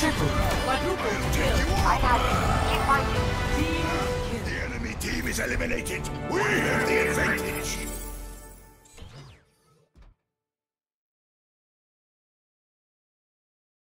Triple, quadruple kill. I have it. Keep fighting. Team kill. The enemy team is eliminated. We have the enemy.